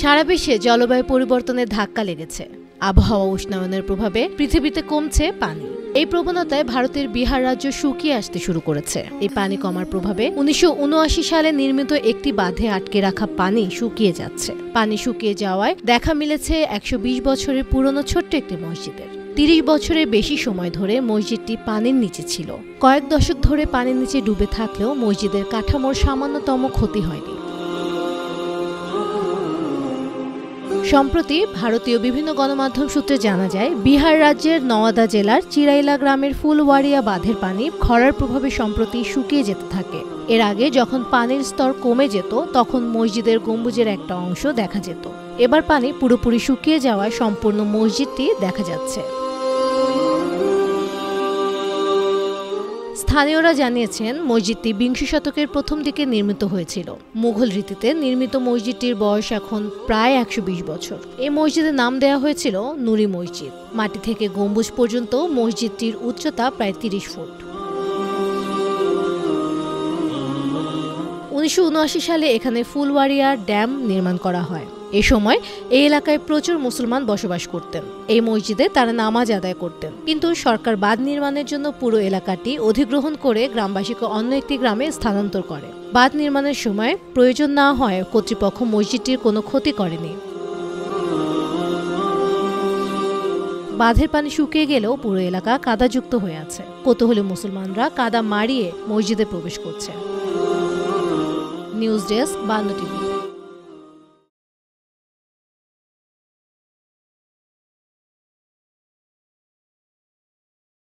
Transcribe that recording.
সারা বিশ্বে জলবায়ু পরিবর্তনের ধাক্কা লেগেছে। আবহাওয়া উষ্ণায়নের প্রভাবে পৃথিবীতে কমছে পানি। এই প্রবণতায় ভারতের বিহার রাজ্য শুকিয়ে আসতে শুরু করেছে। এই পানি কমার প্রভাবে উনিশশো উনআশি সালে নির্মিত একটি বাঁধে আটকে রাখা পানি শুকিয়ে যাচ্ছে। পানি শুকিয়ে যাওয়ায় দেখা মিলেছে একশো বিশ বছরের পুরনো ছোট্ট একটি মসজিদের। তিরিশ বছরের বেশি সময় ধরে মসজিদটি পানির নিচে ছিল। কয়েক দশক ধরে পানির নিচে ডুবে থাকলেও মসজিদের কাঠামোর সামান্যতম ক্ষতি হয়নি। সম্প্রতি ভারতীয় বিভিন্ন গণমাধ্যম সূত্রে জানা যায়, বিহার রাজ্যের নওয়াদা জেলার চিরাইলা গ্রামের ফুলওয়ারিয়া বাঁধের পানি খরার প্রভাবে সম্প্রতি শুকিয়ে যেতে থাকে। এর আগে যখন পানির স্তর কমে যেত, তখন মসজিদের গম্বুজের একটা অংশ দেখা যেত। এবার পানি পুরোপুরি শুকিয়ে যাওয়ায় সম্পূর্ণ মসজিদটি দেখা যাচ্ছে। স্থানীয়রা জানিয়েছেন, মসজিদটি বিংশ শতকের প্রথম দিকে নির্মিত হয়েছিল। মুঘল রীতিতে নির্মিত মসজিদটির বয়স এখন প্রায় একশো বিশ বছর। এই মসজিদের নাম দেয়া হয়েছিল নুরি মসজিদ। মাটি থেকে গম্বুজ পর্যন্ত মসজিদটির উচ্চতা প্রায় তিরিশ ফুট। উনিশশো উনআশি সালে এখানে ফুলওয়ারিয়া ড্যাম নির্মাণ করা হয়। এ সময় এই এলাকায় প্রচুর মুসলমান বসবাস করতেন। এই মসজিদে তারা নামাজ আদায় করতেন। কিন্তু সরকার বাঁধ নির্মাণের জন্য পুরো এলাকাটি অধিগ্রহণ করে গ্রামবাসীকে অন্য একটি গ্রামে স্থানান্তর করে। বাঁধ নির্মাণের সময় প্রয়োজন না হয় কর্তৃপক্ষ মসজিদটির কোনো ক্ষতি করেনি। বাঁধের পানি শুকিয়ে গেলেও পুরো এলাকা কাদাযুক্ত হয়ে আছে। কৌতূহলী মুসলমানরা কাদা মারিয়ে মসজিদে প্রবেশ করছে। News desk Banu T